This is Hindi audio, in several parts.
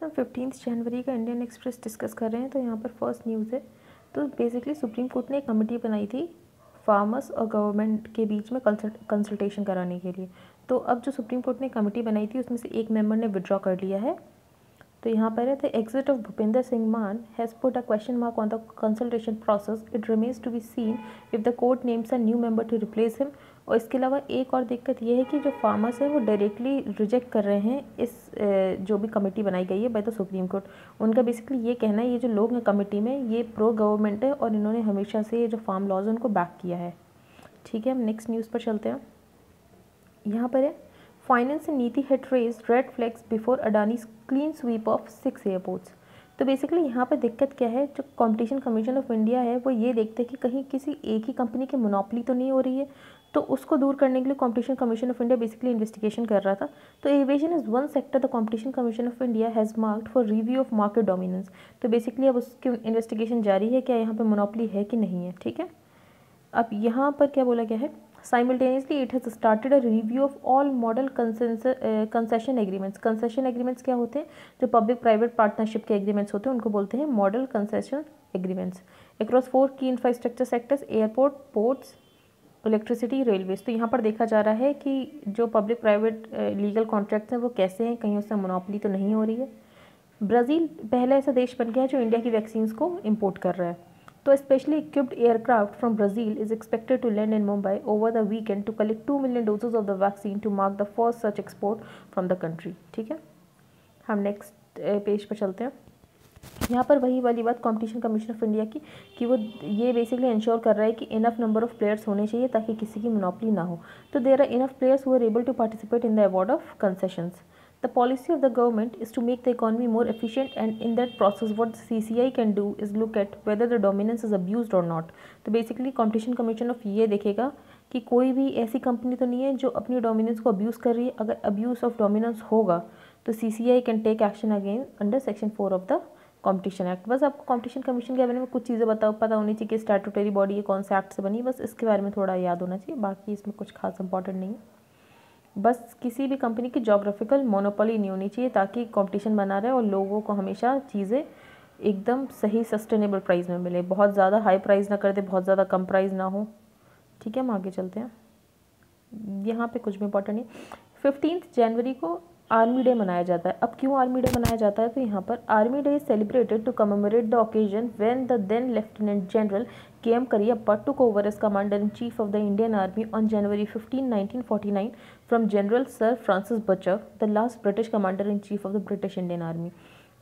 हम फिफ्टीन जनवरी का इंडियन एक्सप्रेस डिस्कस कर रहे हैं तो यहाँ पर फ़र्स्ट न्यूज़ है। तो बेसिकली सुप्रीम कोर्ट ने एक कमेटी बनाई थी फार्मर्स और गवर्नमेंट के बीच में कंसल्टेशन कराने के लिए। तो अब जो सुप्रीम कोर्ट ने कमेटी बनाई थी, उसमें से एक मेंबर ने विड्रॉ कर लिया है। तो यहाँ पर है the exit of Bhupendra Singh Mann has put a question mark on the consultation process it remains to be seen if the court names a new member to replace him और इसके अलावा एक और दिक्कत ये है कि जो फार्मर्स हैं वो डायरेक्टली रिजेक्ट कर रहे हैं इस जो भी कमेटी बनाई गई है बाय द सुप्रीम कोर्ट उनका बेसिकली ये कहना है, ये जो लोग हैं कमेटी में, ये प्रो गवर्नमेंट है और इन्होंने हमेशा से ये जो फार्म लॉज उनको बैक किया है। ठीक है, हम नेक्स्ट न्यूज़ पर चलते हैं। यहाँ पर है finance NITI head raise red flags before Adani clean sweep of six airports तो बेसिकली यहाँ पर दिक्कत क्या है, जो कंपटीशन कमीशन ऑफ़ इंडिया है, वो ये देखते हैं कि कहीं किसी एक ही कंपनी की मोनोपली तो नहीं हो रही है तो उसको दूर करने के लिए competition commission of India basically investigation कर रहा था। तो aviation is one sector the competition commission of India has marked for review of market dominance तो बेसिकली अब उसकी इन्वेस्टिगेशन जारी है, क्या यहाँ पर मोनोपली है कि नहीं है? ठीक है? अब यहाँ पर क्या बोला गया है? Simultaneously it has started a review of all model concession agreements concession agreements क्या होते हैं? जो पब्लिक प्राइवेट पार्टनरशिप के एग्रीमेंट्स होते हैं, उनको बोलते हैं model concession agreements across four की infrastructure sectors airport ports electricity railways तो यहाँ पर देखा जा रहा है कि जो पब्लिक प्राइवेट लीगल कॉन्ट्रैक्ट्स हैं, वो कैसे हैं? कहीं उससे मोनोपली तो नहीं हो रही है। ब्राज़ील पहला ऐसा देश बन गया है जो इंडिया की वैक्सीन को इम्पोर्ट कर रहा है। तो specially equipped aircraft from Brazil is expected to land in Mumbai over the weekend to collect two million doses of the vaccine to mark the first such export from the country ठीक है? हम नेक्स्ट पेज पर चलते हैं। यहाँ पर वही वाली बात कंपटीशन कमीशन ऑफ़ इंडिया की, कि वो ये बेसिकली इंश्योर कर रहा है कि इनफ नंबर ऑफ़ प्लेयर्स होने चाहिए ताकि किसी की मोनोपली ना हो। तो there are enough players who are able to participate in the award of concessions The policy of the government is to make the economy efficient and in that process what the CCI can do is look at whether the dominance is abused or not. तो बेसिकली कॉम्पिटिशन कमीशन ऑफ़ ये देखेगा कि कोई भी ऐसी कंपनी तो नहीं है जो अपनी डोमिनेंस को अब्यूज़ कर रही है। अगर अब्यूज़ ऑफ़ डोमिनेंस होगा तो C C I can take action again under section four of the competition act बस आपको कॉम्पिटिशन कमीशन के बारे में कुछ चीज़ें बताओ, पता होनी चाहिए कि स्टैटूटरी बॉडी ये कौन से एक्ट से बनी बस इसके बारे में थोड़ा याद होना चाहिए, बाकी इसमें कुछ खास इंपॉर्टेंट नहीं है। बस किसी भी कंपनी की जोग्राफिकल मोनोपोली नहीं होनी चाहिए ताकि कंपटीशन बना रहे और लोगों को हमेशा चीज़ें एकदम सही सस्टेनेबल प्राइस में मिले। बहुत ज़्यादा हाई प्राइस ना कर दे, बहुत ज़्यादा कम प्राइस ना हो। ठीक है, हम आगे चलते हैं। यहाँ पे कुछ भी इंपॉर्टेंट नहीं फिफ्टीन जनवरी को आर्मी डे मनाया जाता है। अब क्यों आर्मी डे मनाया जाता है? तो यहाँ पर army day is celebrated to commemorate the occasion when the then lieutenant general K M Cariappa took over as commander in chief of the Indian army on January 15 1949 from general sir Francis Butcher the last British commander in chief of the British Indian army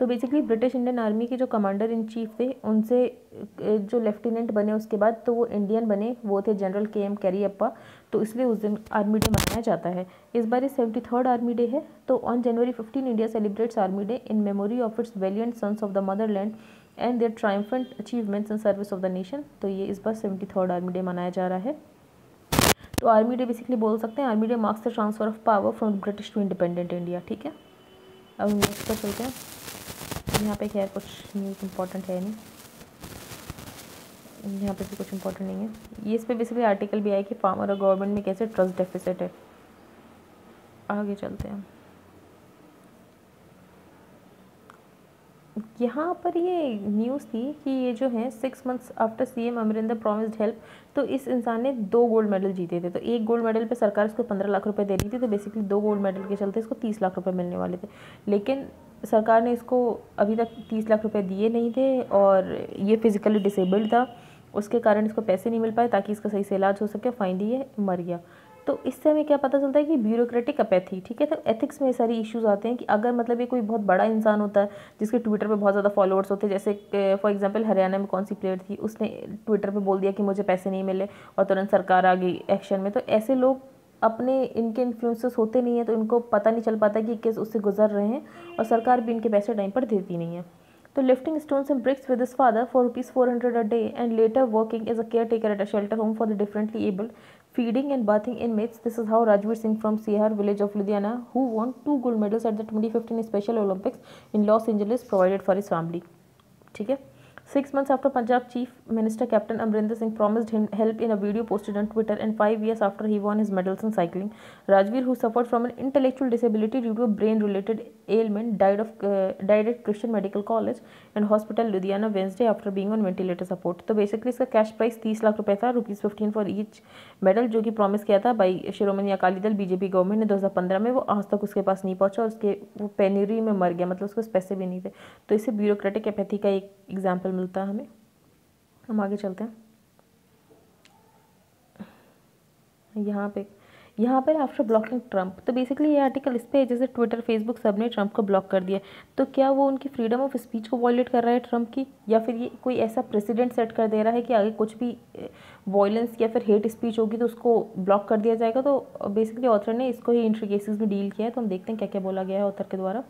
तो बेसिकली ब्रिटिश इंडियन आर्मी के जो कमांडर इन चीफ थे, उनसे जो लेफ्टिनेंट बने उसके बाद तो वो इंडियन बने, वो थे जनरल के एम कैरियप्पा तो इसलिए उस दिन आर्मी डे मनाया जाता है। इस बार इस सेवेंटी थर्ड आर्मी डे है तो on January fifteen India celebrates army day in memory of its valiant sons of the motherland and their triumphant achievements in service of the nation तो ये इस बार सेवेंटी थर्ड आर्मी डे मनाया जा रहा है। तो आर्मी डे बेसिकली बोल सकते हैं army day marks the transfer of power from British to independent India ठीक है? अब नेक्स्ट पर चलते हैं। यहाँ पे खैर कुछ न्यूज़ इंपॉर्टेंट है नहीं। यहाँ पे भी कुछ इंपॉर्टेंट नहीं है। ये इस पर बेसिकली आर्टिकल भी आया कि फार्मर और गवर्नमेंट में कैसे ट्रस्ट डेफिसिट है। आगे चलते हैं। यहाँ पर ये न्यूज़ थी कि ये जो है six months after CM Amarinder promised help तो इस इंसान ने दो गोल्ड मेडल जीते थे। तो एक गोल्ड मेडल पे सरकार इसको पंद्रह लाख रुपए दे रही थी तो बेसिकली दो गोल्ड मेडल के चलते इसको तीस लाख रुपए मिलने वाले थे। लेकिन सरकार ने इसको अभी तक तीस लाख रुपए दिए नहीं थे और ये फिज़िकली डिसेबल्ड था। उसके कारण इसको पैसे नहीं मिल पाए ताकि इसका सही से इलाज हो सके फाइनली ये मर गया। तो इससे हमें क्या पता चलता है कि ब्यूरोक्रेटिक अपैथी ठीक है? तो एथिक्स में सारी इश्यूज़ आते हैं कि अगर मतलब ये कोई बहुत बड़ा इंसान होता है, जिसके ट्विटर पे बहुत ज़्यादा फॉलोअर्स होते हैं, जैसे फॉर एग्जांपल हरियाणा में कौन सी प्लेयर थी, उसने ट्विटर पे बोल दिया कि मुझे पैसे नहीं मिले और तुरंत सरकार आ गई एक्शन में। तो ऐसे लोग अपने, इनके इन्फ्लुएंसेस होते नहीं हैं तो इनको पता नहीं चल पाता कि किस उससे गुजर रहे हैं और सरकार भी इनके पैसे टाइम पर देती नहीं है। तो lifting stones and bricks with his father for rupees 400 a day and later working as a caretaker at a shelter home for the differently able feeding and bathing inmates this is how Rajveer Singh from Sihar village of Ludhiana who won two gold medals at the 2015 Special Olympics in Los Angeles provided for his family ठीक है Six months after Punjab Chief Minister Captain Amrinder Singh promised him help in a video posted on Twitter, and five years after he won his medals in cycling, Rajveer, who suffered from an intellectual disability due to a brain-related ailment, died of uh, died at Christian Medical College and Hospital Ludhiana Wednesday after being on ventilator support. तो बेसिकली इसका कैश प्राइस तीस लाख रुपए था rupees fifteen for each medal जो कि प्रॉमिस किया था by Shiromani Akali Dal BJP government ने 2015 में वो आज तक उसके पास नहीं पहुँचा और उसके वो पेनरी में मर गया मतलब उसके पैसे भी नहीं थे तो इससे ब्यूरोक्रेटिक एपैथी का एक एग्ज़ाम्पल मिलता है हमें। हम आगे चलते हैं। यहाँ पे, यहाँ पर आफ्टर ब्लॉकिंग ट्रंप तो बेसिकली ये आर्टिकल इस पर जैसे ट्विटर फेसबुक सबने ट्रंप को ब्लॉक कर दिया तो क्या वो उनकी फ्रीडम ऑफ़ स्पीच को वॉयलेट कर रहा है ट्रंप की? या फिर ये कोई ऐसा प्रेसिडेंट सेट कर दे रहा है कि आगे कुछ भी वॉयलेंस या फिर हेट स्पीच होगी तो उसको ब्लॉक कर दिया जाएगा? तो बेसिकली ऑथर ने इसको ही इंट्री केसेस में डील किया है तो हम देखते हैं क्या क्या बोला गया है ऑथर के द्वारा।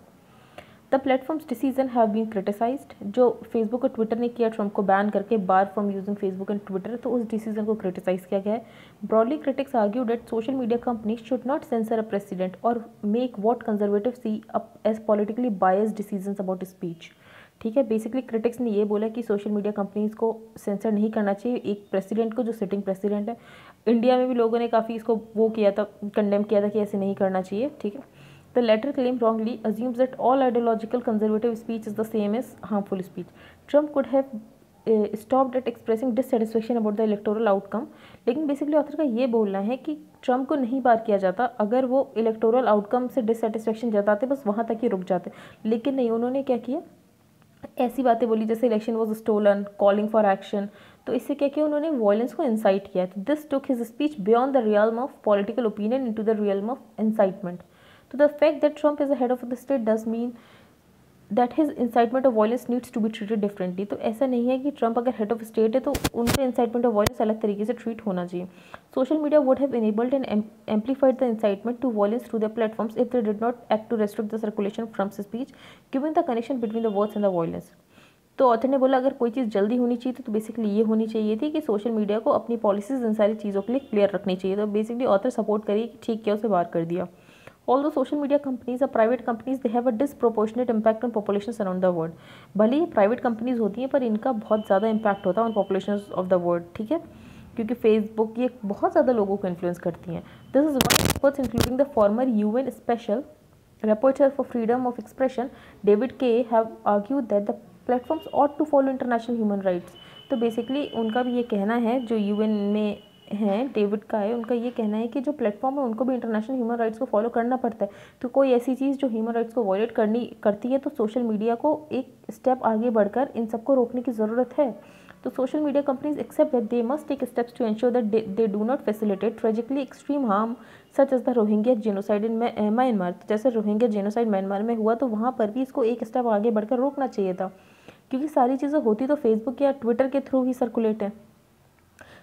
The platforms decision have been criticised जो फेसबुक और ट्विटर ने किया ट्रंप को बैन करके bar from using Facebook and Twitter तो उस डिसीज़न को क्रिटिसाइज किया गया है। Broadly critics argue that social media company should not censor a president और make what conservative see up as politically bias decision about speech ठीक है बेसिकली क्रिटिक्स ने ये बोला कि सोशल मीडिया कंपनीज़ को सेंसर नहीं करना चाहिए। एक प्रेसिडेंट को जो सिटिंग प्रेसिडेंट है इंडिया में भी लोगों ने काफ़ी इसको वो किया था कंडेम किया था कि ऐसे नहीं करना चाहिए। ठीक है The latter claim wrongly assumes that all ideological conservative speech is the same as harmful speech. Trump could have uh, stopped at expressing dissatisfaction about the electoral outcome लेकिन बेसिकली ऑथर का ये बोलना है कि ट्रंप को नहीं बार किया जाता अगर वो इलेक्टोरल आउटकम से डिससेटिस्फेक्शन जताते बस वहाँ तक ही रुक जाते। लेकिन नहीं उन्होंने क्या किया? ऐसी बातें बोली जैसे election was stolen calling for action तो इससे क्या किया? उन्होंने वॉयलेंस को इंसाइट किया this took his speech beyond the realm of political opinion into the realm of incitement So, the fact that Trump is the of the state does mean that his incitement of violence needs to be treated differently तो ऐसा नहीं है कि ट्रंप अगर हेड ऑफ़ स्टेट है तो उनका इंसाइटमेंट ऑफ़ वॉयलेंस अलग तरीके से ट्रीट होना चाहिए। Social media would have enabled and amplified the incitement to violence through the platforms if they did not act to restrict the circulation from speech given the connection between the words and the violence तो ऑथर ने बोला, अगर कोई चीज़ जल्दी होनी चाहिए तो बेसिकली ये होनी चाहिए थी कि सोशल मीडिया को अपनी पॉलिसीज़ इन सारी चीज़ों के लिए क्लियर रखनी चाहिए। तो बेसिकली ऑथर सपोर्ट करिए कि ठीक किया, उसे बाहर कर दिया। All the social media companies और private companies they have a disproportionate impact on population around the world भले ही प्राइवेट कंपनीज़ होती हैं, पर इनका बहुत ज़्यादा इम्पैक्ट होता है on population of the world ठीक है? क्योंकि फेसबुक ये बहुत ज़्यादा लोगों को इन्फ्लुएंस करती हैं। This is one experts including the former U N special reporter for freedom of expression David Kaye have argue that the platforms ought to follow international human rights तो बेसिकली उनका भी ये कहना है, जो यू एन में हैं, डेविड का है, उनका ये कहना है कि जो प्लेटफॉर्म है, उनको भी इंटरनेशनल ह्यूमन राइट्स को फॉलो करना पड़ता है। तो कोई ऐसी चीज़ जो ह्यूमन राइट्स को वॉयलेट करनी, करती है तो सोशल मीडिया को एक स्टेप आगे बढ़कर इन सबको रोकने की ज़रूरत है। तो social media companies accept that they must take steps to ensure that they do not facilitate tragically extreme harm such as the Rohingya genocide in Myanmar तो जैसे रोहिंग्या जेनोसाइड म्यांमार में हुआ तो वहाँ पर भी इसको एक स्टेप आगे बढ़कर रोकना चाहिए था। क्योंकि सारी चीज़ें होती तो फेसबुक या ट्विटर के थ्रू ही सर्कुलेट है।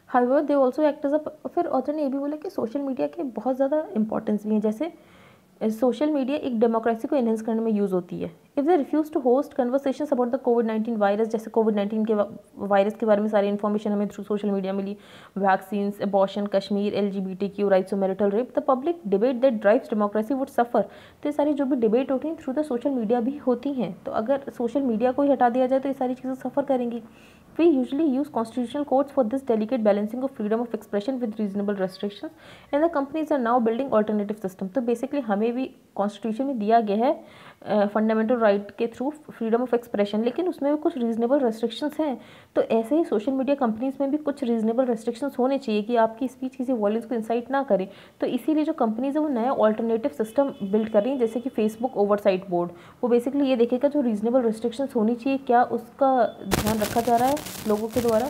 However they also act as a फिर ऑथर ने ये भी बोला कि सोशल मीडिया के बहुत ज़्यादा इंपॉर्टेंस भी हैं। जैसे सोशल मीडिया एक डेमोक्रेसी को इनहेंस करने में यूज़ होती है। If they refuse to host conversation about the COVID nineteen virus जैसे कोविड नाइन्टीन के वायरस के बारे में सारी इन्फॉर्मेशन हमें through social media milli vaccine abortion Kashmir L G B T Q rights marital rape the public debate that drives democracy would suffer तो ये सारी जो भी डिबेट होती हैं थ्रू द सोशल मीडिया भी होती हैं। तो अगर सोशल मीडिया को ही हटा दिया जाए तो ये सारी चीज़ें सफ़र करेंगी। We usually use constitutional courts for this delicate balancing of freedom of expression with reasonable restrictions and the companies are now building alternative system. तो basically हमें भी constitution में दिया गया है फंडामेंटल राइट के थ्रू फ्रीडम ऑफ़ एक्सप्रेशन, लेकिन उसमें भी कुछ रीजनेबल रेस्ट्रिक्शंस हैं। तो ऐसे ही सोशल मीडिया कंपनीज़ में भी कुछ रीजनेबल रेस्ट्रिक्शंस होने चाहिए कि आपकी स्पीच किसी वॉलेंस को इंसाइट ना करे। तो इसीलिए जो कंपनीज़ है, वो नया ऑल्टरनेटिव सिस्टम बिल्ड कर रही हैं, जैसे कि फेसबुक ओवरसाइट बोर्ड वो बेसिकली ये देखेगा जो रीजनेबल रेस्ट्रिक्शंस होनी चाहिए, क्या उसका ध्यान रखा जा रहा है लोगों के द्वारा?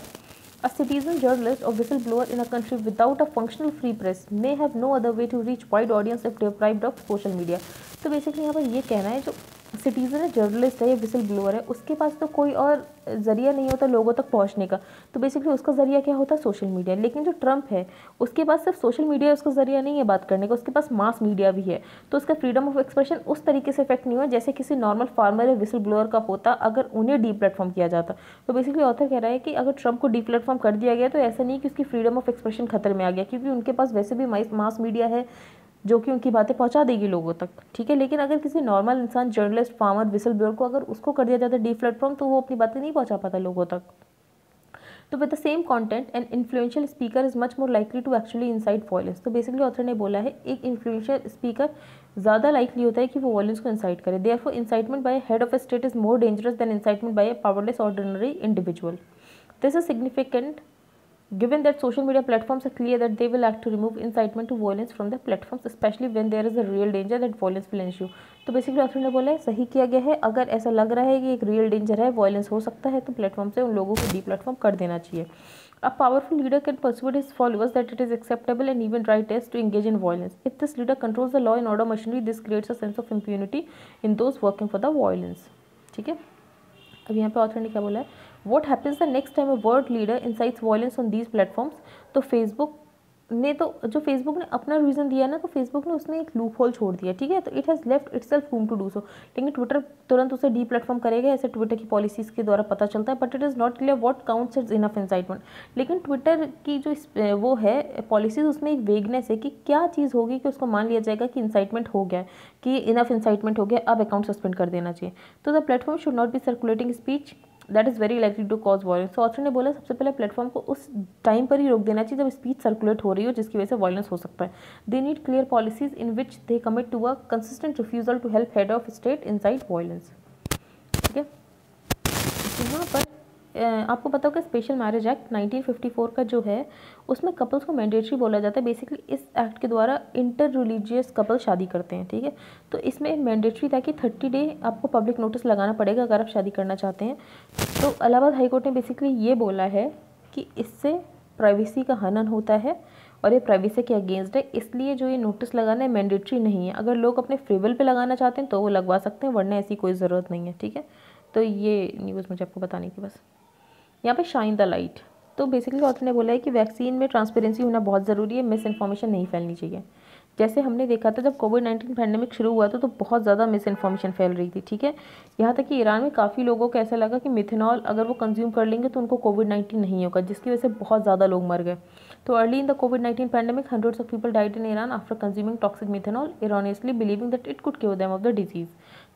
A citizen journalist or whistleblower in a country without a functional free press may have no other way to reach wide audience if deprived of social media. तो बेसिकली यहाँ पर ये कहना है जो सिटीज़न है, जर्नलिस्ट है, या विसल ब्लोअर है, उसके पास तो कोई और ज़रिया नहीं होता लोगों तक पहुँचने का। तो बेसिकली उसका ज़रिया क्या होता है? सोशल मीडिया लेकिन जो ट्रंप है, उसके पास सिर्फ़ सोशल मीडिया उसका ज़रिया नहीं है बात करने का, उसके पास मास मीडिया भी है। तो उसका फ्रीडम ऑफ़ एक्सप्रेशन उस तरीके से इफ़ेक्ट नहीं हुआ, जैसे किसी नॉर्मल फार्मर या विसल ब्लोअर का होता अगर उन्हें डी प्लेटफॉर्म किया जाता। तो बेसिकली ऑथर कह रहा है कि अगर ट्रंप को डी प्लेटफॉर्म कर दिया गया तो ऐसा नहीं कि उसकी फ्रीडम ऑफ़ एक्सप्रेशन खतरे में आ गया, क्योंकि उनके पास वैसे भी मास मीडिया है जो कि उनकी बातें पहुँचा देगी लोगों तक, ठीक है? लेकिन अगर किसी नॉर्मल इंसान जर्नलिस्ट फार्मर विसल ब्योर को अगर उसको कर दिया जाता है डी प्लेटफॉर्म तो वो अपनी बातें नहीं पहुँचा पाता लोगों तक। तो with the same content and influential speaker is much more likely to actually incite violence तो बेसिकली ऑथर ने बोला है, एक इन्फ्लुएंशियल स्पीकर ज़्यादा लाइकली होता है कि वो वॉयलेंस को इंसाइट करे। Therefore incitement by head of state is more dangerous than incitement by a powerless ordinary individual this is significant given that social media platforms are clear that they will act to remove incitement to violence from the platforms especially when there is a real danger that violence will ensue तो बेसिकली ऑथर ने बोला है सही किया गया है अगर ऐसा लग रहा है कि एक रियल डेंजर है वायलेंस हो सकता है तो प्लेटफॉर्म से उन लोगों को डी प्लेटफॉर्म कर देना चाहिए A powerful leader can persuade his followers that it is acceptable and even right is to engage in violence. If this leader controls the law and order machinery, this creates a sense of impunity in those working for the violence. ठीक है अब यहाँ पे ऑथर ने क्या बोला है what happens the next time a world leader incites violence on these platforms तो फेसबुक ने तो जो फेसबुक ने अपना रीज़न दिया ना तो फेसबुक ने उसमें एक लूप होल छोड़ दिया, ठीक है? तो it has left itself room to do so लेकिन ट्विटर तुरंत उसे डी प्लेटफॉर्म करेगा, ऐसे ट्विटर की पॉलिसीज़ के द्वारा पता चलता है but it is not clear what counts is enough incitement लेकिन ट्विटर की जो वो है पॉलिसीज़ उसमें एक वेगनेस है कि क्या चीज़ होगी कि उसको मान लिया जाएगा कि इंसाइटमेंट हो गया, कि इनफ इंसाइटमेंट हो गया, अब अकाउंट सस्पेंड कर देना चाहिए. तो the platform should not be circulating speech that is very likely to cause violence तो ऑथर ने बोला, सबसे पहले प्लेटफॉर्म को उस टाइम पर ही रोक देना चाहिए जब स्पीच सर्कुलेट हो रही हो, जिसकी वजह से वायलेंस हो सकता है। They need clear policies in which they commit to a consistent refusal to help head of state incite violence ठीक है? यहाँ पर आपको पता होगा स्पेशल मैरिज एक्ट 1954 का जो है, उसमें कपल्स को मैंडेटरी बोला जाता है। बेसिकली इस एक्ट के द्वारा इंटर रिलीजियस कपल शादी करते हैं, ठीक है? तो इसमें मैंडेटरी था कि थर्टी डे आपको पब्लिक नोटिस लगाना पड़ेगा अगर आप शादी करना चाहते हैं। तो इलाहाबाद हाईकोर्ट ने बेसिकली ये बोला है कि इससे प्राइवेसी का हनन होता है और ये प्राइवेसी के अगेंस्ट है। इसलिए जो ये नोटिस लगाना है मैंडेटरी नहीं है। अगर लोग अपने फ्रेवल पे लगाना चाहते हैं तो वो लगवा सकते हैं, वरना ऐसी कोई ज़रूरत नहीं है, ठीक है? तो ये न्यूज़ मुझे आपको बतानी थी बस। यहाँ पे शाइन द लाइट तो बेसिकली ऑथर ने बोला है कि वैक्सीन में ट्रांसपेरेंसी होना बहुत ज़रूरी है मिस इन्फॉर्मेशन नहीं फैलनी चाहिए। जैसे हमने देखा था, जब कोविड नाइन्टीन पैंडमिक शुरू हुआ था तो बहुत ज़्यादा मिस इन्फॉर्मेशन फैल रही थी, ठीक है? यहाँ तक कि ईरान में काफ़ी लोगों को ऐसा लगा कि मिथेनॉल अगर वो कंज्यूम कर लेंगे तो उनको कोविड नाइन्टीन नहीं होगा, जिसकी वजह से बहुत ज़्यादा लोग मर गए। तो early in the COVID nineteen pandemic hundreds of people died in Iran after consuming toxic methanol erroneously believing that it could cure them of the disease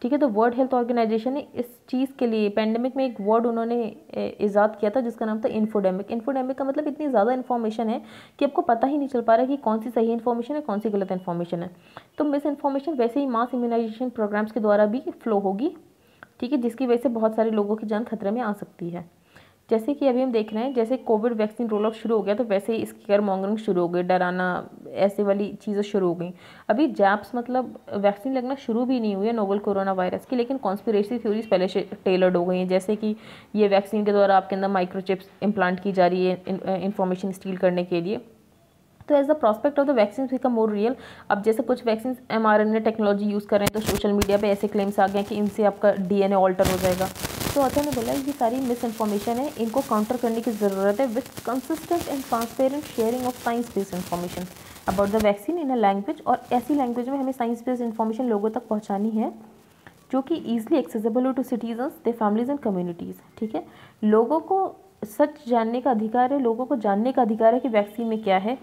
ठीक है तो वर्ल्ड हेल्थ ऑर्गेनाइजेशन ने इस चीज़ के लिए पेंडेमिक में एक वर्ड उन्होंने ईजाद किया था, जिसका नाम था इन्फोडेमिक इन्फोडेमिक का मतलब इतनी ज़्यादा इन्फॉर्मेशन है कि आपको पता ही नहीं चल पा रहा है कि कौन सी सही इन्फॉर्मेशन है, कौन सी गलत इन्फॉर्मेशन है. तो मिस इन्फॉर्मेशन वैसे ही मास इम्यूनाइजेशन प्रोग्राम्स के द्वारा भी फ्लो होगी, ठीक है, जिसकी वजह से बहुत सारे लोगों की जान खतरे में आ सकती है. जैसे कि अभी हम देख रहे हैं, जैसे कोविड वैक्सीन रोल आउट शुरू हो गया तो वैसे ही इसकी कर मॉन्गरिंग शुरू हो गई, डराना, ऐसे वाली चीज़ें शुरू हो गई। अभी जैप्स मतलब वैक्सीन लगना शुरू भी नहीं हुई है नोवल कोरोना वायरस की, लेकिन कॉन्स्पिरेसी थ्योरीज पहले से टेलर्ड हो गई हैं, जैसे कि ये वैक्सीन के द्वारा आपके अंदर माइक्रोचिप्स इम्प्लांट की जा रही है इन्फॉर्मेशन स्टील करने के लिए। तो as the prospect of the vaccine become more real अब जैसे कुछ vaccine M R N A technology use कर रहे हैं तो सोशल मीडिया पे ऐसे क्लेम्स आ गए हैं कि इनसे आपका डीएनए ऑल्टर हो जाएगा। तो ऑथर ने बोला, ये सारी मिस इन्फॉर्मेशन है, इनको काउंटर करने की ज़रूरत है with consistent and transparent sharing of science based information about the vaccine in a language और ऐसी लैंग्वेज में हमें साइंस बेस्ड इन्फॉर्मेशन लोगों तक पहुँचानी है, जो कि ईजिली एक्सेसिबल हो to citizens their families and communities ठीक है? लोगों को सच जानने का अधिकार है, लोगों को जानने का अधिकार है कि वैक्सीन में क्या है,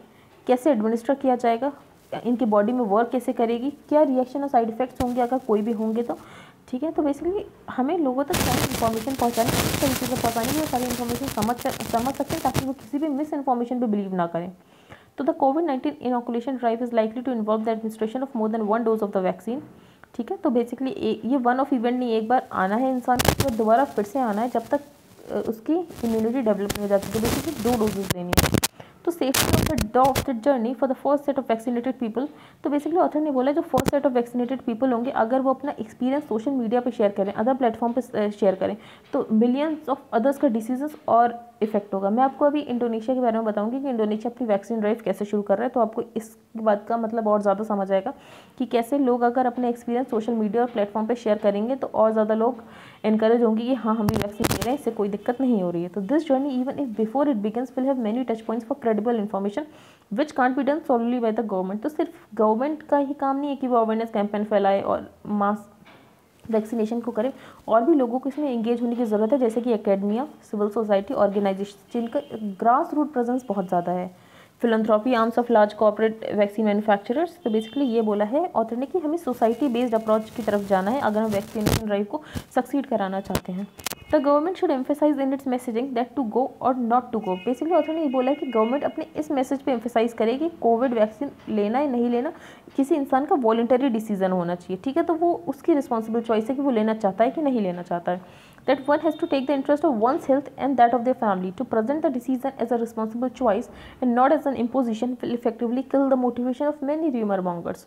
कैसे एडमिनिस्टर किया जाएगा, इनकी बॉडी में वर्क कैसे करेगी, क्या रिएक्शन और साइड इफ़ेक्ट्स होंगे अगर कोई भी होंगे तो। ठीक है? तो बेसिकली हमें लोगों तक सारी इन्फॉर्मेशन पहुँचानी किस तरीके से पहुँचानी है वो सारी इन्फॉर्मेशन समझ समझ सकते हैं ताकि वो किसी भी मिस इन्फॉर्मेशन पर बिलीव ना करें। तो the COVID nineteen inoculation drive is likely to involve the administration of more than one dose of the vaccine ठीक है? तो बेसिकली ये वन ऑफ़ इवेंट नहीं, एक बार आना है इंसान को तो दोबारा फिर से आना है जब तक उसकी इम्यूनिटी डेवलप नहीं हो जाती। तो बेसिकली दो डोजेज लेनी है। तो safety of the dog the journey for the first set of vaccinated people तो बेसिकली ऑथर ने बोला, जो first set of vaccinated people होंगे, अगर वो अपना एक्सपीरियंस सोशल मीडिया पे शेयर करें अदर प्लेटफॉर्म पे शेयर करें तो मिलियंस ऑफ़ अदर्स का डिसीजेस और इफ़ेक्ट होगा। मैं आपको अभी इंडोनेशिया के बारे में बताऊँगी कि इंडोनेशिया अपनी वैक्सीन ड्राइव कैसे शुरू कर रहा है तो आपको इस बात का मतलब और ज़्यादा समझ आएगा कि कैसे लोग अगर अपने एक्सपीरियंस सोशल मीडिया और प्लेटफॉर्म पर शेयर करेंगे तो और ज़्यादा लोग इनकरेज होंगे कि हाँ हम भी वैक्सीन ले रहे हैं, इससे कोई दिक्कत नहीं हो रही है। तो this journey even if before it begins will have many touch points for credible information which can't be done solely by the government तो सिर्फ़ गवर्नमेंट का ही काम नहीं है कि वो अवेयरनेस कैंपेन फैलाए और मास वैक्सीनेशन को करें। और भी लोगों को इसमें एंगेज होने की ज़रूरत है, जैसे कि एकेडमिया सिविल सोसाइटी ऑर्गेनाइजेशन जिनका ग्रास रूट प्रेजेंस बहुत ज़्यादा है। Philanthropy arms of large corporate vaccine manufacturers तो बेसिकली ये बोला है ऑथर ने कि हमें सोसाइटी बेस्ड अप्रोच की तरफ़ जाना है, अगर हम वैक्सीनेशन ड्राइव को सक्सीड कराना चाहते हैं। The government should emphasise in its messaging that to go or not to go basically author ने ये बोला है कि गवर्नमेंट अपने इस मैसेज पे एम्फेसाइज करे कि कोविड वैक्सीन लेना या नहीं लेना, किसी इंसान का वॉलेंटरी डिसीज़न होना चाहिए, ठीक है? तो वो उसकी रिस्पॉन्सिबल चॉइस है कि वो लेना चाहता है कि नहीं लेना चाहता है। That one has to take the interest of one's health and that of the family to present the decision as a responsible choice and not as an imposition will effectively kill the motivation of many rumour mongers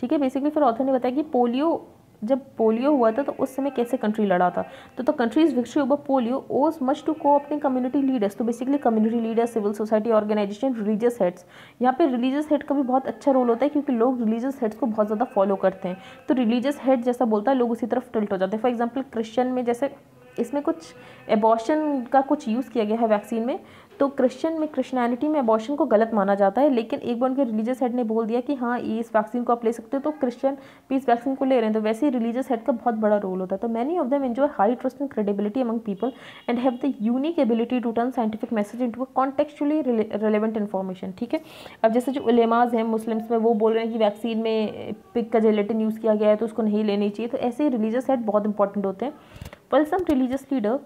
ठीक है? बेसिकली फिर ऑथर ने बताया कि पोलियो जब पोलियो हुआ था तो उस समय कैसे कंट्री लड़ा था? तो the country's victory over polio owes much to को अपने कम्युनिटी लीडर्स तो basically community leaders civil society organisation religious heads यहाँ पे रिलीजियस हेड का भी बहुत अच्छा रोल होता है, क्योंकि लोग रिलीजियस हेड्स को बहुत ज़्यादा फॉलो करते हैं। तो रिलीजियस हेड जैसा बोलता है, लोग उसी तरफ़ टिल्ट हो जाते हैं। फॉर एग्ज़ाम्पल क्रिश्चियन में जैसे, इसमें कुछ एबॉर्शन का कुछ यूज़ किया गया है वैक्सीन में तो क्रिश्चियन में क्रिश्चियनिटी में अबॉर्शन को गलत माना जाता है, लेकिन एक बार उनके रिलीजियस हेड ने बोल दिया कि हाँ ये इस वैक्सीन को आप ले सकते हो तो क्रिश्चियन भी इस वैक्सीन को ले रहे हैं। तो वैसे ही रिलीजियस हेड का बहुत बड़ा रोल होता है। तो many of them enjoy high trust and credibility among people and have the unique ability to turn scientific message into contextually relevant information ठीक है? अब जैसे जो उलेमाज हैं, मुस्लिम्स में वो बोल रहे हैं कि वैक्सीन में पिक का जेलेटिन यूज़ किया गया है तो उसको नहीं लेनी चाहिए। तो ऐसे ही रिलीजियस हेड बहुत इंपॉर्टेंट होते हैं। Well some religious leader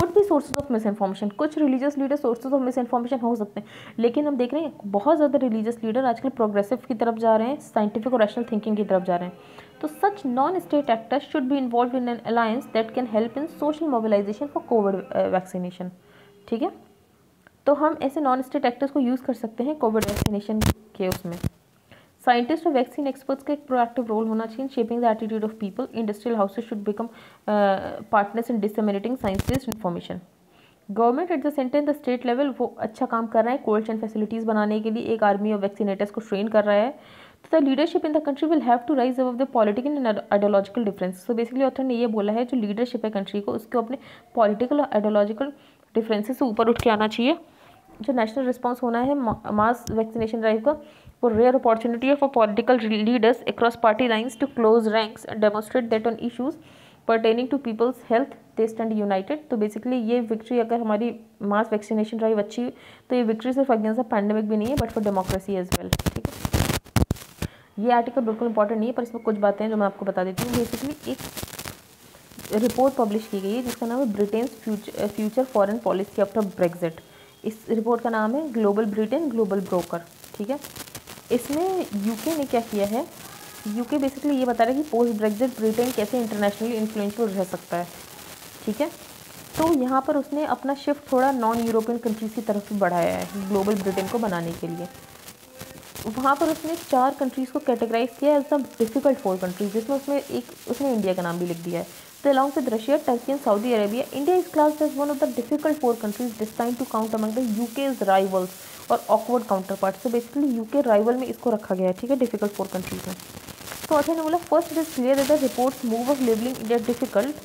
could be sources of misinformation कुछ religious leader sources of misinformation हो सकते हैं, लेकिन हम देख रहे हैं बहुत ज़्यादा रिलीजियस लीडर आजकल प्रोग्रेसिव की तरफ़ जा रहे हैं साइंटिफिक और रैशनल थिंकिंग की तरफ़ जा रहे हैं। तो such non state actors should be involve in an alliance that can help in social mobilisation for COVID vaccination ठीक है? तो हम ऐसे नॉन स्टेट एक्टर्स को यूज़ कर सकते हैं कोविड वैक्सीनेशन के उसमें। साइंटिस्ट और वैक्सीन एक्सपर्ट्स का एक प्रोएक्टिव रोल होना चाहिए shaping the attitude of people industrial houses should become partners in disseminating science based information government at the centre the state level वो अच्छा काम कर रहा है कोल्ड चैन फैसिलिटीज़ बनाने के लिए एक आर्मी ऑफ़ वैक्सीनेटर्स को ट्रेन कर रहा है। तो the leadership in the country will have to rise above the political and ideological difference so basically author ने ये बोला है, जो लीडरशिप है कंट्री को, उसको अपने पॉलिटिकल और आइडियोलॉजिकल डिफरेंसेस से ऊपर उठ के आना चाहिए। जो नेशनल रिस्पॉन्स होना है मास वैक्सीनेशन ड्राइव का for rare opportunity for political leaders across party lines to close ranks and demonstrate that on issues pertaining to people's health they stand united. तो बेसिकली ये विक्ट्री अगर हमारी मास वैक्सीनेशन ड्राइव अच्छी तो ये विक्ट्री सिर्फ़ अगेंस्ट द पैंडमिक भी नहीं है but for democracy as well ठीक है? ये आर्टिकल बिल्कुल इंपॉर्टेंट नहीं है, पर इसमें कुछ बातें हैं जो मैं आपको बता देती हूँ। बेसिकली एक रिपोर्ट पब्लिश की गई है, जिसका नाम है Britain future future foreign policy after Brexit इस रिपोर्ट का नाम है ग्लोबल ब्रिटेन ग्लोबल ब्रोकर ठीक है? इसमें यूके ने क्या किया है? यूके बेसिकली ये बता रहा है कि पोस्ट ब्रेग्जिट ब्रिटेन कैसे इंटरनेशनली इन्फ्लुएंशियल रह सकता है। ठीक है? तो यहाँ पर उसने अपना शिफ्ट थोड़ा नॉन यूरोपियन कंट्रीज़ की तरफ़ बढ़ाया है ग्लोबल ब्रिटेन को बनाने के लिए। वहाँ पर उसने चार कंट्रीज़ को कैटेगराइज किया as the difficult four countries जिसमें उसमें एक, उसने इंडिया का नाम भी लिख दिया है। With Russia Turkey and Saudi Arabia India is class as one of the difficult four countries destined to count among the UK's rivals or awkward counterpart तो बेसिकली यूके राइवल में इसको रखा गया है, ठीक है? डिफ़िकल्ट फोर कंट्रीज़ में। तो ऑथर ने बोला first it is clear the report's move of labelling India difficult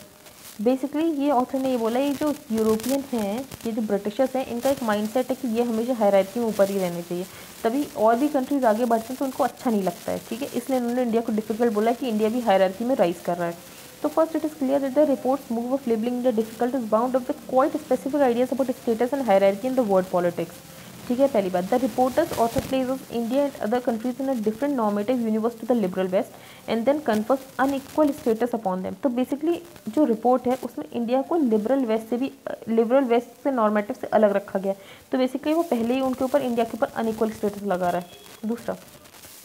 basically ये ऑथर ने ये बोला, ये जो यूरोपियन हैं, ये जो ब्रिटिशर्स हैं, इनका एक माइंडसेट है कि ये हमेशा हायरार्की में ऊपर ही रहने चाहिए। तभी और भी कंट्रीज़ आगे बढ़ते हैं तो उनको अच्छा नहीं लगता है, ठीक है? इसलिए उन्होंने इंडिया को डिफ़िकल्ट बोला कि इंडिया भी हायरार्की में राइज कर रहा है। तो first it is clear that the report's move of labelling India difficult is bound of the quite specific ideas about status and hierarchy in the world politics ठीक है, पहली बात the reporters author place India and other countries in a different normative universe to the liberal west and then confers unequal status upon them तो बेसिकली जो रिपोर्ट है, उसमें इंडिया को लिबरल वेस्ट से भी लिबरल वेस्ट से नॉर्मेटिव से अलग रखा गया तो बेसिकली वो पहले ही उनके ऊपर इंडिया के ऊपर अनइक्वल स्टेटस लगा रहा है। दूसरा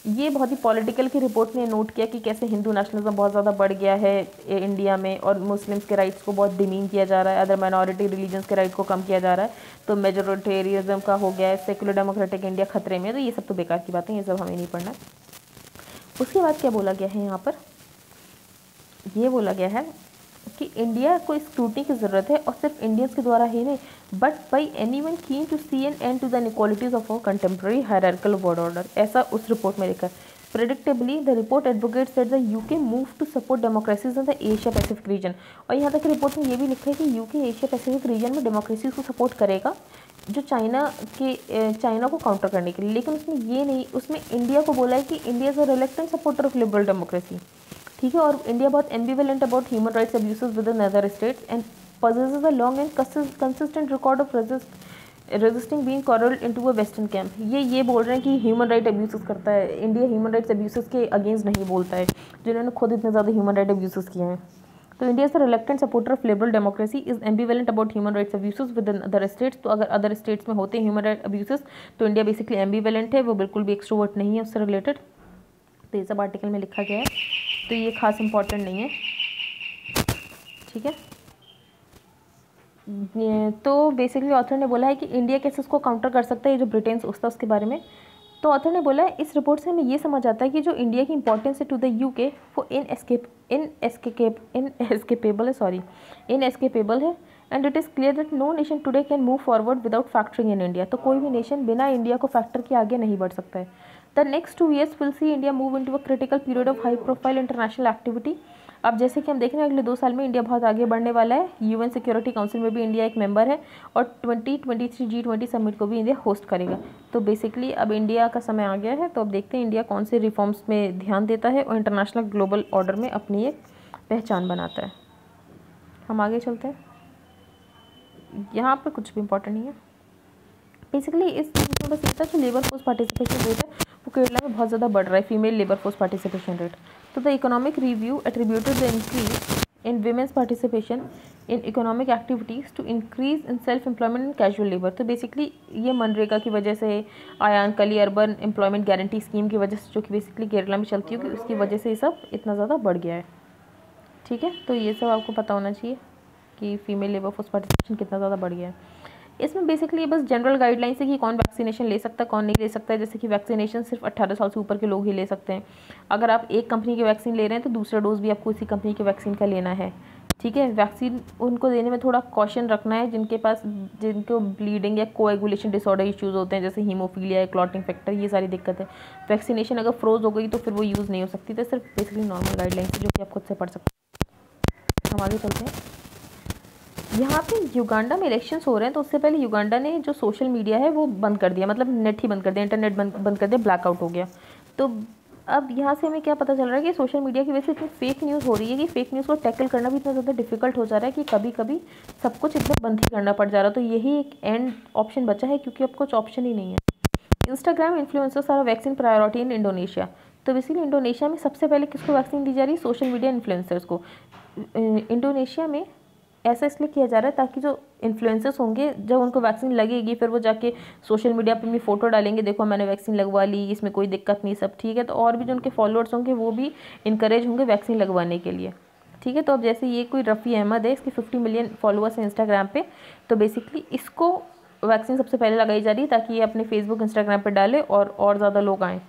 ये बहुत ही पॉलिटिकल की रिपोर्ट ने नोट किया कि कैसे हिंदू नेशनलिज्म बहुत ज़्यादा बढ़ गया है इंडिया में और मुस्लिम्स के राइट्स को बहुत डिमीन किया जा रहा है अदर माइनॉरिटी रिलीजन्स के राइट को कम किया जा रहा है तो मेजोरिटेरिज्म का हो गया है सेकुलर डेमोक्रेटिक इंडिया खतरे में तो ये सब तो बेकार की बातें ये सब हमें नहीं पढ़ना। उसके बाद क्या बोला गया है यहाँ पर? ये बोला गया है कि इंडिया को स्क्रूटनी की ज़रूरत है और सिर्फ़ इंडियंस के द्वारा ही नहीं but by anyone keen to see an end to the inequalities of our contemporary hierarchical world order ऐसा उस रिपोर्ट में लिखा predictably the report advocates that the UK move to support democracies in the Asia Pacific region और यहाँ तक रिपोर्ट में ये भी लिखा है कि यूके एशिया पैसिफिक रीजन में डेमोक्रेसीज को सपोर्ट करेगा। जो चाइना के चाइना को काउंटर करने के लिए लेकिन उसमें ये नहीं उसमें इंडिया को बोला है कि India is a reluctant supporter of liberal democracy ठीक है? और इंडिया बहुत ambivalent about human rights abuse within other states and possesses a long and consistent record of resist, resisting corral into a western camp ये ये बोल रहे हैं कि ह्यूमन राइट अब्यूज़ करता है। इंडिया ह्यूमन राइट्स अब्यूज़ के अगेंस्ट नहीं बोलता है। जिन्होंने खुद इतने ज़्यादा ह्यूमन राइट अब्यूज़ किए हैं। तो India is the reluctant supporter of liberal democracy is ambivalent about human rights abuses with other states तो अगर अदर स्टेट्स में होते हैं ह्यूमन राइट अब्यूसेस तो इंडिया बेसिकली एम्बीवेलेंट है, वो बिल्कुल भी एक्सट्रोवर्ट नहीं है उससे रिलेटेड तो ये सब आर्टिकल में लिखा गया है। तो ये खास इंपॉर्टेंट नहीं है। ठीक है? तो बेसिकली ऑथर ने बोला है कि इंडिया कैसे उसको काउंटर कर सकता है जो ब्रिटेन सोचता है उसके बारे में। तो ऑथर ने बोला है, इस रिपोर्ट से हमें ये समझ आता है कि जो इंडिया की इंपॉर्टेंस है टू द यूके वो in escape in escape inescapable है सॉरी इन एस्केपेबल है and it is clear that no nation today can move forward without factoring in India तो कोई भी नेशन बिना इंडिया को फैक्टर के आगे नहीं बढ़ सकता है। The next two years will see India move into a critical period of high profile international activity अब जैसे कि हम देख रहे हैं अगले दो साल में इंडिया बहुत आगे बढ़ने वाला है। यूएन सिक्योरिटी काउंसिल में भी इंडिया एक मेंबर है और twenty twenty three G twenty summit को भी इंडिया होस्ट करेगा। तो बेसिकली अब इंडिया का समय आ गया है तो अब देखते हैं इंडिया कौन से रिफॉर्म्स में ध्यान देता है और इंटरनेशनल ग्लोबल ऑर्डर में अपनी एक पहचान बनाता है। हम आगे चलते हैं। यहाँ पर कुछ भी इंपॉर्टेंट नहीं है। बेसिकली इस में बस इतना जो लेबर फोर्स पार्टिसिपेशन रेट है, वो केरला में बहुत ज़्यादा बढ़ रहा है female labour force participation rate तो the economic review attributed the increase in women's participation in economic activities to increase in self employment and casual labour तो बेसिकली ये मनरेगा की वजह से आयान कली अर्बन एम्प्लॉयमेंट गारंटी स्कीम की वजह से, जो कि बेसिकली केरला में चलती है, कि उसकी वजह से ये सब इतना ज़्यादा बढ़ गया है। ठीक है? तो ये सब आपको पता होना चाहिए कि फीमेल लेबर फोर्स पार्टिसिपेशन कितना ज़्यादा बढ़ गया है। इसमें बेसिकली बस जनरल गाइडलाइंस है कि कौन वैक्सीनेशन ले सकता है, कौन नहीं ले सकता है। जैसे कि वैक्सीनेशन सिर्फ़ 18 साल से ऊपर के लोग ही ले सकते हैं। अगर आप एक कंपनी की वैक्सीन ले रहे हैं तो दूसरा डोज भी आपको इसी कंपनी की वैक्सीन का लेना है। ठीक है? वैक्सीन उनको देने में थोड़ा कॉशन रखना है, जिनके पास, जिनको ब्लीडिंग या कोएगुलेशन डिसऑर्डर इश्यूज़ होते हैं, जैसे हीमोफीलिया क्लॉटिंग फैक्टर ये सारी दिक्कत है। वैक्सीनेशन अगर फ्रोज हो गई तो फिर वो यूज़ नहीं हो सकती। तो सिर्फ़ बेसिकली नॉर्मल गाइडलाइंस जो कि आप खुद से पढ़ सकते हैं। हम आगे चलते हैं। यहाँ पे युगांडा में इलेक्शंस हो रहे हैं तो उससे पहले युगांडा ने जो सोशल मीडिया है वो बंद कर दिया मतलब नेट ही बंद कर दिया इंटरनेट बंद बंद कर दिया ब्लैकआउट हो गया। तो अब यहाँ से हमें क्या पता चल रहा है कि सोशल मीडिया की वजह से इतनी फेक न्यूज़ हो रही है कि फेक न्यूज़ को टैकल करना भी इतना ज़्यादा डिफ़िकल्ट हो जा रहा है कि कभी कभी सब कुछ एकदम बंद ही करना पड़ जा रहा है। तो यही एक एंड ऑप्शन बचा है, क्योंकि अब कुछ ऑप्शन ही नहीं है। इंस्टाग्राम इन्फ्लुएंसर्स सारा वैक्सीन प्रायोरिटी इन इंडोनेशिया तो बेसिकली इंडोनेशिया में सबसे पहले किसको वैक्सीन दी जा रही है? सोशल मीडिया इन्फ्लुएंसर्स को। इंडोनेशिया में ऐसा इसलिए किया जा रहा है ताकि जो इन्फ्लुएंसर्स होंगे, जब उनको वैक्सीन लगेगी, फिर वो जाके सोशल मीडिया पे भी फ़ोटो डालेंगे, देखो मैंने वैक्सीन लगवा ली, इसमें कोई दिक्कत नहीं, सब ठीक है। तो और भी जो उनके फॉलोअर्स होंगे, वो भी इंकरेज होंगे वैक्सीन लगवाने के लिए। ठीक है तो अब जैसे ये कोई रफ़ी अहमद है, इसके फिफ्टी मिलियन फॉलोअर्स हैं इंस्टाग्राम पे तो बेसिकली इसको वैक्सीन सबसे पहले लगाई जा रही है ताकि ये अपने फेसबुक इंस्टाग्राम पर डाले और और ज़्यादा लोग आएँ।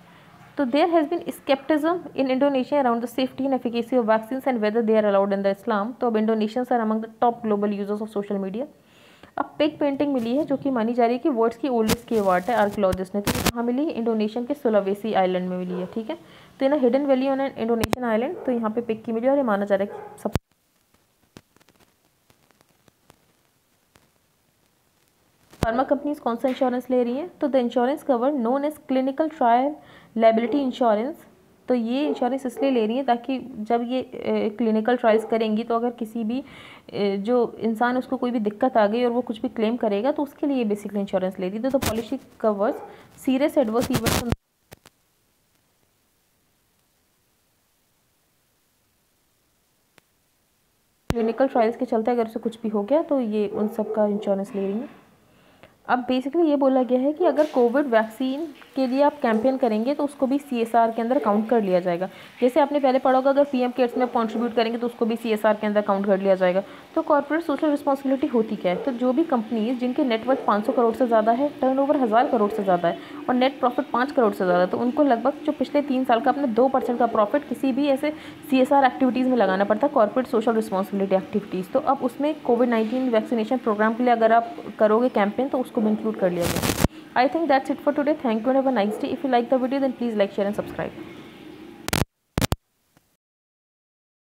So, there has been skepticism in Indonesia around the safety and efficacy of vaccines and whether they are allowed in the Islam. तो अब Indonesians are among the top global users of social media. अब पिक पेंटिंग मिली है, जो कि मानी जा रही है कि वर्ल्ड्स की ओल्डेस्ट की अवार्ड है आर्कोलॉजिस्ट ने तो कहाँ मिली है इंडोनेशियन के सुलावेसी आइलैंड में मिली है, ठीक है तो in hidden valley on an Indonesian island तो यहाँ पे पिक की मिली और ये माना जा रहा है कि सब फार्मा कंपनीज़ कौन सा इंश्योरेंस ले रही हैं तो the insurance cover known as clinical trial liability insurance तो ये इंश्योरेंस इसलिए ले रही है ताकि जब ये क्लिनिकल ट्रायल्स करेंगी तो अगर किसी भी जो इंसान उसको कोई भी दिक्कत आ गई और वो कुछ भी क्लेम करेगा तो उसके लिए बेसिकली इंश्योरेंस ले रही है। तो policy covers serious adverse events clinical trials के चलते अगर उसे कुछ भी हो गया तो ये उन सब का इंश्योरेंस ले रही है। अब बेसिकली ये बोला गया है कि अगर कोविड वैक्सीन के लिए आप कैंपेन करेंगे तो उसको भी सीएसआर के अंदर काउंट कर लिया जाएगा। जैसे आपने पहले पढ़ा होगा, अगर पी एम केयर्स में कॉन्ट्रीब्यूट करेंगे तो उसको भी सीएसआर के अंदर काउंट कर लिया जाएगा। तो कॉर्पोरेट सोशल रिस्पॉन्सिबिलिटी होती क्या है? तो जो भी कंपनीज़ जिनके नेटवर्क पाँच सौ करोड़ से ज़्यादा है टर्न हज़ार करोड़ से ज़्यादा है, और नेट प्रॉफिट पाँच करोड़ से ज़्यादा तो उनको लगभग जो पिछले तीन साल का अपने दो परसेंट का प्रॉफिट किसी भी ऐसे सी एक्टिविटीज़ में लगाना पड़ता है कॉर्पोरेट सोशल रिस्पॉन्सिबिलिटी एक्टिविटीज़ तो अब उसमें कोविड नाइन्टीन वैक्सीनेशन प्रोग्राम के लिए अगर आप करोगे कैंपेन तो उसको भी इंक्लूड कर लिया गया I think that's it for today. Thank you and have a nice day. If you like the video then please like, share and subscribe.